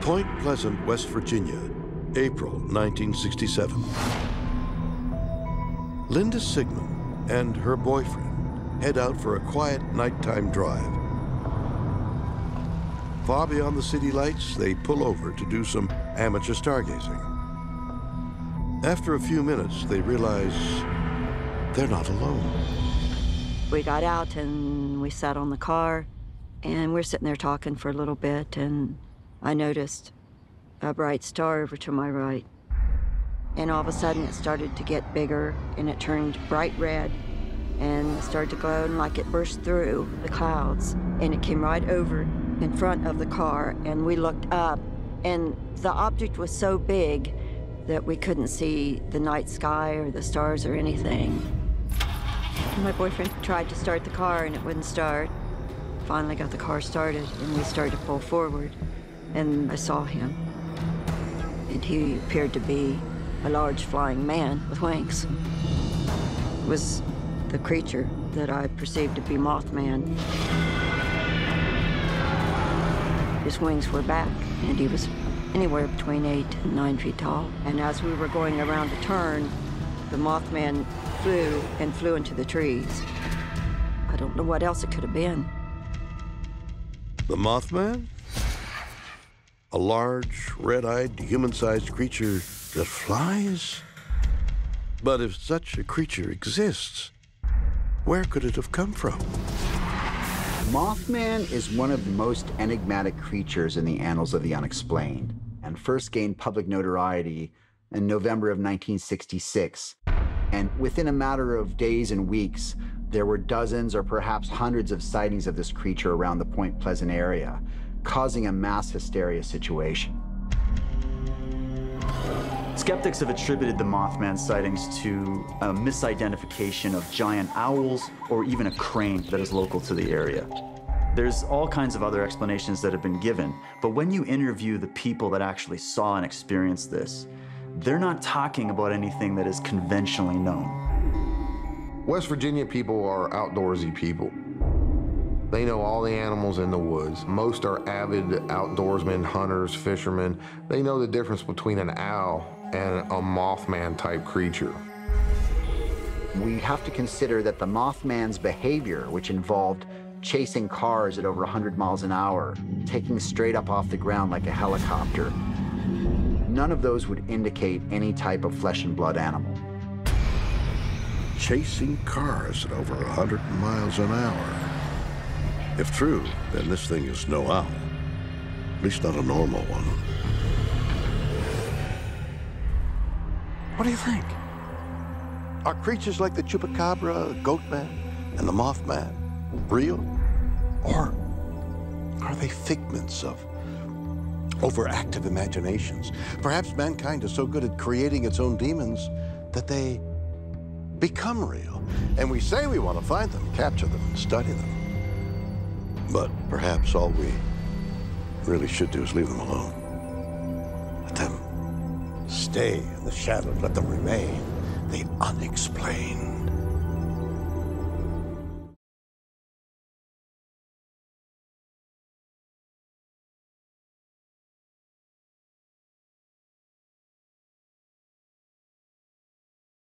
Point Pleasant, West Virginia, April 1967. Linda Sigmund and her boyfriend head out for a quiet nighttime drive. Far beyond the city lights, they pull over to do some amateur stargazing. After a few minutes, they realize they're not alone. We got out and we sat on the car and we're sitting there talking for a little bit and I noticed a bright star over to my right. And all of a sudden it started to get bigger and it turned bright red and started to glow and like it burst through the clouds and it came right over in front of the car and we looked up and the object was so big that we couldn't see the night sky or the stars or anything. My boyfriend tried to start the car and it wouldn't start. Finally got the car started and we started to pull forward and I saw him. And he appeared to be a large flying man with wings. It was the creature that I perceived to be Mothman. His wings were back, and he was anywhere between eight and nine feet tall. And as we were going around a turn, the Mothman flew and flew into the trees. I don't know what else it could have been. The Mothman? A large, red-eyed, human-sized creature that flies? But if such a creature exists, where could it have come from? Mothman is one of the most enigmatic creatures in the annals of the unexplained, and first gained public notoriety in November of 1966. And within a matter of days and weeks, there were dozens or perhaps hundreds of sightings of this creature around the Point Pleasant area, causing a mass hysteria situation. Skeptics have attributed the Mothman sightings to a misidentification of giant owls or even a crane that is local to the area. There's all kinds of other explanations that have been given, but when you interview the people that actually saw and experienced this, they're not talking about anything that is conventionally known. West Virginia people are outdoorsy people. They know all the animals in the woods. Most are avid outdoorsmen, hunters, fishermen. They know the difference between an owl and a Mothman type creature. We have to consider that the Mothman's behavior, which involved chasing cars at over 100 miles an hour, taking straight up off the ground like a helicopter, none of those would indicate any type of flesh and blood animal. Chasing cars at over 100 miles an hour. If true, then this thing is no owl. At least not a normal one. What do you think? Are creatures like the chupacabra, goatman, and the mothman real? Or are they figments of overactive imaginations? Perhaps mankind is so good at creating its own demons that they become real. And we say we want to find them, capture them, and study them. But perhaps all we really should do is leave them alone. Let them stay in the shadows. Let them remain the unexplained.